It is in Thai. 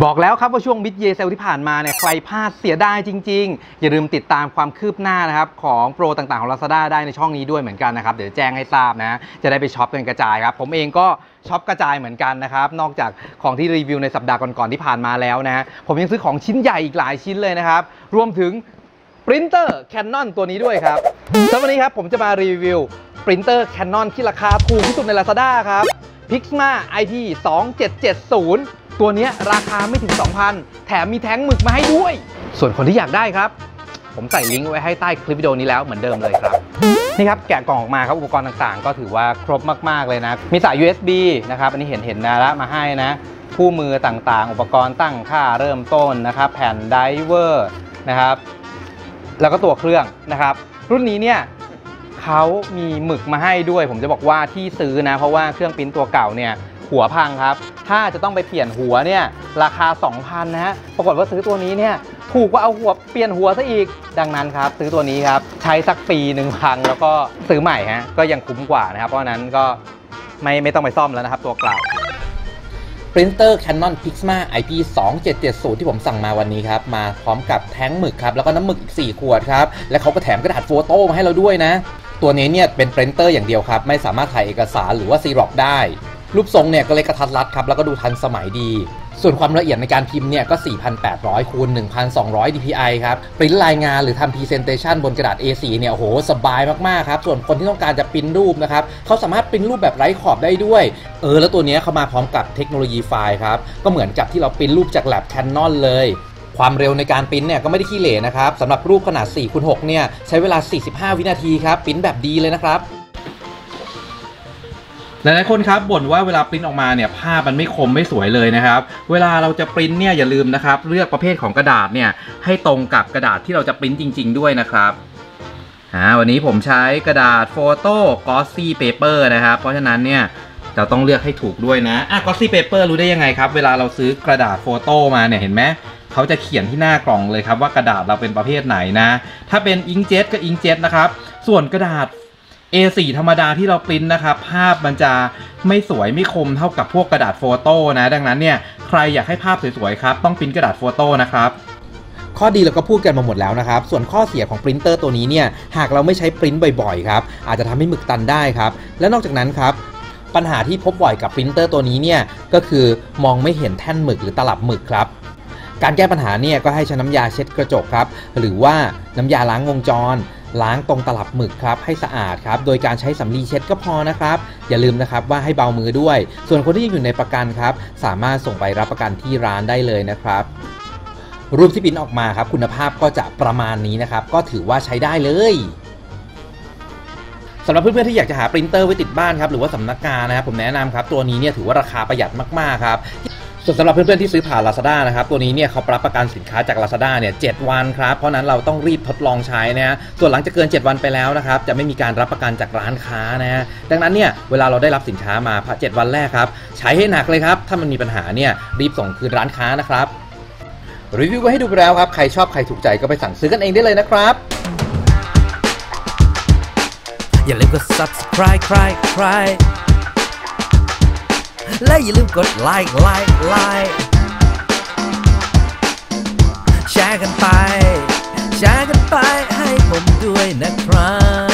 บอกแล้วครับว่าช่วง Mid Year Sale ที่ผ่านมาเนี่ยใครพลาดเสียดายจริง ๆ อย่าลืมติดตามความคืบหน้านะครับของโปรต่างๆของ Lazada ได้ในช่องนี้ด้วยเหมือนกันนะครับ เดี๋ยวแจ้งให้ทราบนะ จะได้ไปช็อปกันกระจายครับ ผมเองก็ช็อปกระจายเหมือนกันนะครับ นอกจากของที่รีวิวในสัปดาห์ก่อนๆที่ผ่านมาแล้วนะผมยังซื้อของชิ้นใหญ่อีกหลายชิ้นเลยนะครับรวมถึงปรินเตอร์ Canon ตัวนี้ด้วยครับสำหรับวันนี้ครับผมจะมารีวิวปรินเตอร์ Canon ที่ราคาถูกที่สุดใน Lazada ครับ Pixma IP 2770 ตัวนี้ราคาไม่ถึง 2,000 แถมมีแท้งหมึกมาให้ด้วย ส่วนคนที่อยากได้ครับ ผมใส่ลิงก์ไว้ให้ใต้คลิปวิดีโอนี้แล้วเหมือนเดิมเลยครับ นี่ครับแกะกล่องออกมาครับอุปกรณ์ต่างๆ ก็ถือว่าครบมากๆเลยนะ มีสาย USB นะครับ อันนี้เห็นเห็นนะละมาให้นะ คู่มือต่างๆ อุปกรณ์ตั้งค่าเริ่มต้นนะครับ แผ่นไดเวอร์นะครับ แล้วก็ตัวเครื่องนะครับ รุ่นนี้เนี่ยเขามีหมึกมาให้ด้วย ผมจะบอกว่าที่ซื้อนะ เพราะว่าเครื่องปริ้นตัวเก่าเนี่ย หัวพังครับ ถ้าจะต้องไปเปลี่ยนหัวเนี่ยราคา 2,000 นะฮะ ปรากฏว่าซื้อตัวนี้เนี่ยถูกกว่าเอาหัวเปลี่ยนหัวซะอีก ดังนั้นครับ ซื้อตัวนี้ครับ ใช้สักปีหนึ่งพังแล้วก็ซื้อใหม่ฮะ ก็ยังคุ้มกว่านะครับ เพราะนั้นก็ไม่ไม่ต้องไปซ่อมแล้วนะครับตัวเก่าปรินเตอร์ Canon Pixma IP 2770 ที่ผมสั่งมาวันนี้ครับ มาพร้อมกับแท้งหมึกครับ แล้วก็น้ำหมึกอีก 4 ขวดครับ และเขาก็แถมกระดาษ photo มาให้เราด้วยนะ ตัวนี้เนี่ยเป็นปรินเตอร์อย่างเดียวครับ ไม่สามารถถ่ายเอกสารหรือว่าซีร็อกซ์ได้ รูปทรงเนี่ยก็เล็กระทัดรัดครับแล้วก็ดูทันสมัยดี ส่วนความละเอียดในการพิมพ์เนี่ยก็ 4,800คูณ1,200 dpi ครับปริ้นรายงานหรือทำ presentation บนกระดาษ A4 เนี่ยโหสบายมากๆครับ ส่วนคนที่ต้องการจะปริ้นรูปนะครับเขาสามารถปริ้นรูปแบบไร้ขอบได้ด้วย เออ แล้วตัวนี้เขามาพร้อมกับเทคโนโลยี FINE ครับ ก็เหมือนกับที่เราปริ้นรูปจาก lab Canon เลยความเร็วในการปริ้นเนี่ยก็ไม่ได้ขี้เหร่นะครับสำหรับรูปขนาด4คูณ6เนี่ยใช้เวลา 45 วินาทีครับปริ้นแบบดีเลยนะครับ หลายๆคนครับบ่นว่าเวลาปริ้นออกมาเนี่ยภาพมันไม่คมไม่สวยเลยนะครับ เวลาเราจะปริ้นเนี่ยอย่าลืมนะครับ เลือกประเภทของกระดาษเนี่ยให้ตรงกับกระดาษที่เราจะปริ้นจริง ๆ ด้วยนะครับอ่าวันนี้ผมใช้กระดาษ photo glossy paper นะครับ เพราะฉะนั้นเนี่ยเราต้องเลือกให้ถูกด้วยนะอะ glossy paper รู้ได้ยังไงครับ เวลาเราซื้อกระดาษ photo มาเนี่ยเห็นไหมเขาจะเขียนที่หน้ากล่องเลยครับว่ากระดาษเราเป็นประเภทไหนนะ ถ้าเป็น inkjet ก็ inkjet นะครับ ส่วนกระดาษ A4 ธรรมดาที่เราปริ้นนะครับ ภาพมันจะไม่สวยไม่คมเท่ากับพวกกระดาษ photo นะ ดังนั้นเนี่ยใครอยากให้ภาพสวยๆครับ ต้องปริ้นกระดาษ photo นะครับข้อดีเราก็พูดกันมาหมดแล้วนะครับ ส่วนข้อเสียของปรินเตอร์ตัวนี้เนี่ย หากเราไม่ใช้ปริ้นบ่อยๆครับ อาจจะทำให้หมึกตันได้ครับ และนอกจากนั้นครับ ปัญหาที่พบบ่อยกับปรินเตอร์ตัวนี้เนี่ย ก็คือมองไม่เห็นแท่นหมึกหรือตลับหมึกครับ การแก้ปัญหาเนี่ยก็ให้ใช้น้ำยาเช็ดกระจกครับ หรือว่าน้ำยาล้างวงจร ล้างตรงตลับหมึกครับให้สะอาดครับโดยการใช้สำลีเช็ดก็พอนะครับ อย่าลืมนะครับว่าให้เบามือด้วย ส่วนคนที่ยังอยู่ในประกันครับ สามารถส่งไปรับประกันที่ร้านได้เลยนะครับรูปที่ปิ้นออกมาครับ คุณภาพก็จะประมาณนี้นะครับ ก็ถือว่าใช้ได้เลยสำหรับเพื่อนๆที่อยากจะหาปรินเตอร์ไว้ติดบ้านครับหรือว่าสำนักงานนะครับผมแนะนำครับตัวนี้เนี่ยถือว่าราคาประหยัดมากๆครับ ส่วนสำหรับเพื่อนๆที่ซื้อผ่าน Lazada นะครับ ตัวนี้เนี่ยเขารับประกันสินค้าจาก Lazada เนี่ยเวันครับ เพราะนั้นเราต้องรีบทดลองใช้นะฮะส่วนหลังจากเกิน 7 วันไปแล้วนะครับ จะไม่มีการรับประกันจากร้านค้านะฮะดังนั้นเนี่ยเวลาเราได้รับสินค้ามาพ7วันแรกครับ ใช้ให้หนักเลยครับ ถ้ามันมีปัญหาเนี่ยรีบส่งคืนร้านค้านะครับรีวิวไว้ให้ดูไปแล้วครับใครชอบใครถูกใจก็ไปสั่งซื้อกันเองได้เลยนะครับอย่าลืมกด subscribe ใครใคร และอย่าลืมกดไลค์ไลค์ไลค์แชร์กันไป แชร์กันไปให้ผมด้วยนะครับ